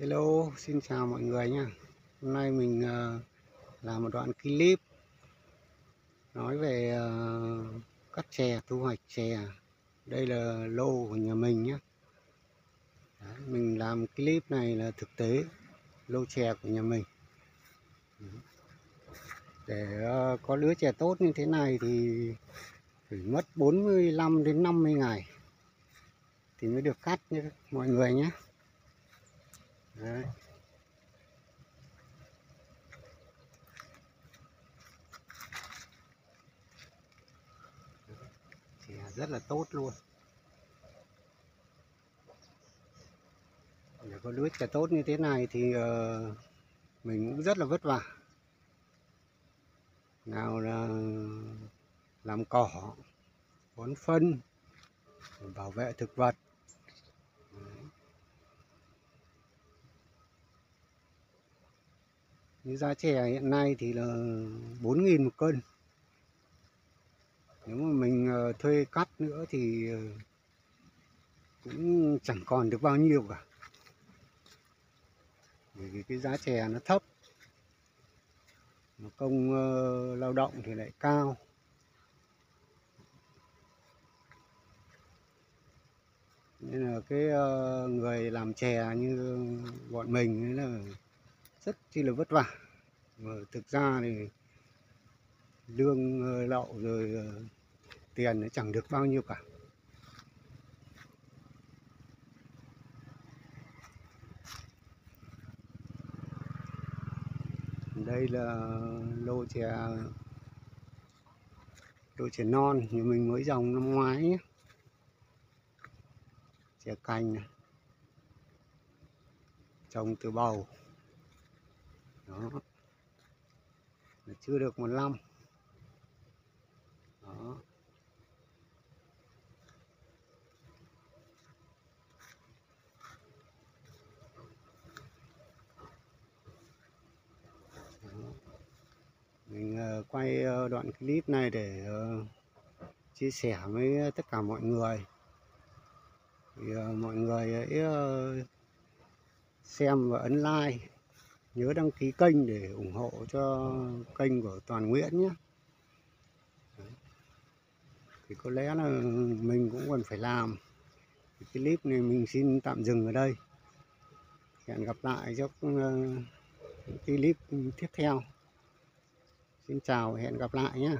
Hello, xin chào mọi người nha. Hôm nay mình uh, làm một đoạn clip nói về uh, cắt chè, thu hoạch chè. Đây là lô của nhà mình nhé. Đấy, mình làm clip này là thực tế lô chè của nhà mình. Để uh, có lứa chè tốt như thế này thì phải mất 45 đến 50 ngày thì mới được cắt nhé mọi người nhé. Đấy. thì rất là tốt luôn. Để có lưới chè tốt như thế này thì uh, mình cũng rất là vất vả. Nào là làm cỏ bón phân bảo vệ thực vật. Như giá chè hiện nay thì là 4.000 một cân. Nếu mà mình ờ, thuê cắt nữa thì ờ, cũng chẳng còn được bao nhiêu cả. Bởi vì cái giá chè nó thấp mà công ờ, lao động thì lại cao. Nên là cái người làm chè như bọn mình là rất chi là vất vả. Mà thực ra thì lương ờ, lậu rồi ờ, tiền nó chẳng được bao nhiêu cả. Đây là lô chè lô chè non như mình mới dòng năm ngoái nhé. Chè cành này. Trồng từ bầu đó. Là chưa được một năm. Đó. Mình ờ, quay ờ, đoạn clip này để ờ, chia sẻ với tất cả mọi người. Thì mọi người ấy xem và ấn like nhớ đăng ký kênh để ủng hộ cho kênh của Toàn Nguyễn nhé. Thì có lẽ là mình cũng còn phải làm. Cái clip này mình xin tạm dừng ở đây. Hẹn gặp lại trong ờ, uh, clip tiếp theo. Xin chào hẹn gặp lại nhé.